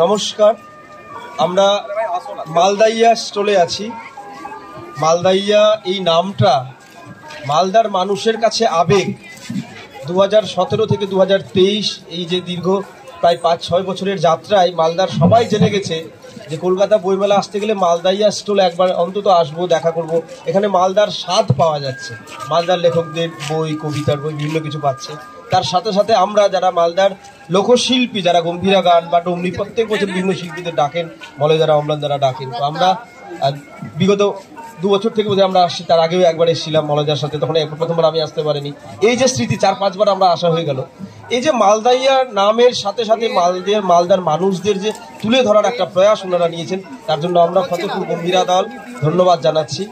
নমস্কার, আমরা মালদাইয়া স্টলে আছি। মালদাইয়া এই নামটা মালদার মানুষের কাছে আবেগ। দু সতেরো থেকে দু হাজার তেইশ এই যে দীর্ঘ প্রায় পাঁচ ছয় বছরের যাত্রায় মালদার সবাই জেনে গেছে যে কলকাতা বইমেলা আসতে গেলে মালদাইয়া স্টল একবার অন্তত আসব, দেখা করব। এখানে মালদার স্বাদ পাওয়া যাচ্ছে। মালদার লেখকদের বই, কবিতার বই, বিভিন্ন কিছু পাচ্ছে। তার সাথে সাথে আমরা যারা মালদার লোকশিল্পী, যারা গম্ভীরা গান বা ডমনি প্রত্যেক বছর বিভিন্ন শিল্পীদের ডাকেন, বলে যারা অম্লান দ্বারা ডাকেন। তো আমরা বিগত দু বছর থেকে বোধহয় আমরা আসছি, তার আগেও একবার এসেছিলাম মলজার সাথে, তখন প্রথমবার আমি আসতে পারিনি। এই যে স্মৃতি, চার পাঁচবার আমরা আসা হয়ে গেল। এই যে মালদাইয়ার নামের সাথে সাথে মালদের মালদার মানুষদের যে তুলে ধরার একটা প্রয়াস ওনারা নিয়েছেন তার জন্য আমরা ফতেপুর গম্ভীরা দল ধন্যবাদ জানাচ্ছি।